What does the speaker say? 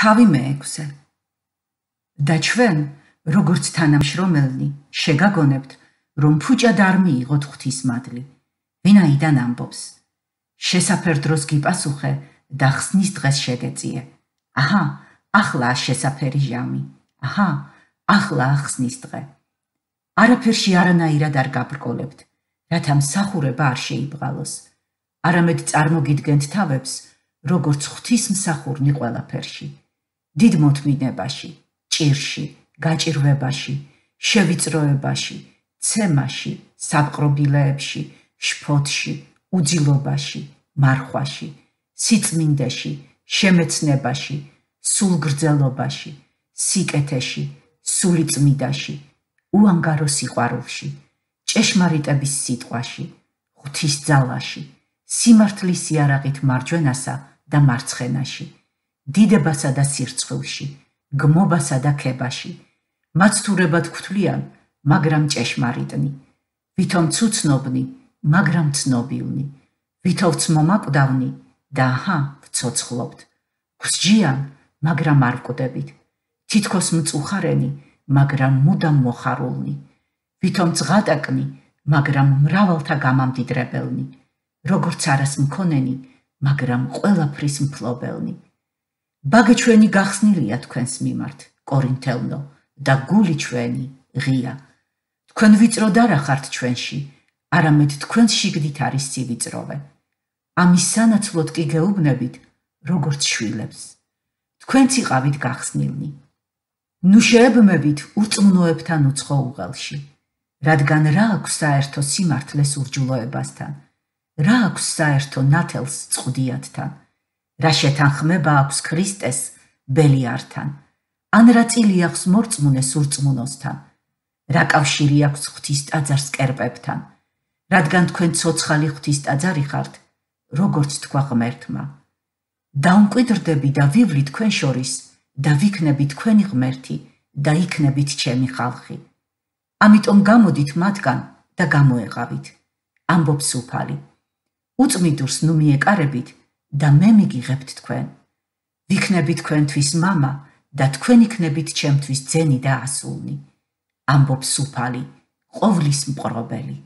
თავი მეექვსე. და ჩვენ, როგორც თანამშრომელნი, შეგაგონებთ, რომ ფუჭად არ მიიღოთ ღვთისმადლი. ვინაიდან ამბობს: შესაფერ დროს გიპასუხე და ხსნის დღეს შეგეწიე. აჰა, ახლა შესაფერი ჟამი. აჰა, ახლა ხსნის დღე. არაფერში არანაირად არ გაბრკოლებთ, რათა მსახურება არ შეიბღალოს. არამედ წარმოგიდგენთ თავებს, როგორც ღვთის მსახურნი ყველაფერში. დიდ მოთმინებაში, ჭირში, გაჭირვებაში, შევიწროებაში, ცემაში, საპყრობილეებში, შფოთში, უძილობაში, მარხვაში, სიწმინდეში, შემეცნებაში, სულგრძელობაში, სიკეთეში, სულიწმიდაში, უანგარო სიყვარულში, ჭეშმარიტების სიტყვაში, ღვთის ძალაში, სიმართლის იარაღით მარჯვენასა და მარცხენაში, დიდებასა და სირცხვილში, გმობასა და ქებაში, მაცთურებად გვთვლიან, მაგრამ ჭეშმარიტნი, ვითომ ცუცნობნი, მაგრამ ცნობილნი, ვითოვც მომაკვდავნი და აჰა, ვцоცხლობთ. გსჯიან, მაგრამ არ ვკვდებით. თითქოს მწუხარენი, მაგრამ მუდამ მოხარულნი. ვითომ წღატაკნი, მაგრამ მრავალთა გამამდიდრებელნი. როგორც არას მქონენი, მაგრამ ყველაფრის მფლობელნი. ბაგე ჩვენი გახსნილია თქვენს მიმართ, კორინთელნო, და გული ჩვენი ღია. თქვენ ვიწროდ არ ახართ ჩვენში, არამედ თქვენ შიგდით არის სივიწროვე. ამის სანაცვლოდ კი გეუბნებით, როგორც შვილებს. თქვენც იყავით გახსნილნი. ნუ შეებმებით ურწმუნოებთან უცხო უღელში, რადგან რა აქვს საერთო სიმართლეს ურჯულოებასთან? რა აქვს საერთო ნათელს წვდიათთან? რა შეთანხმება აქვს ქრისტეს ბელიართან? ან რა წილი აქვს მორწმუნეს ურწმუნოსთან? რა კავშირი აქვს ღვთის ტაძარს კერპებთან? რადგან თქვენ ცოცხალი ღვთის ტაძარი ხართ, როგორც თქვა ღმერთმა. დაუმკვიდრდები და ვივლი თქვენ შორის და ვიქნები თქვენი ღმერთი და იქნებით ჩემი ხალხი. ამიტომ გამოდით მათგან და გამოეყავით. ამბობს უფალი. უწმიდურს ნუ მიეკარებით და მე მიგიღებთ თქვენ. ვიქნები თქვენთვის мама და თქვენ იქნებით ჩემთვის ძენი და ასულნი. ამბობს უფალი, ყოვლის მყრობელი.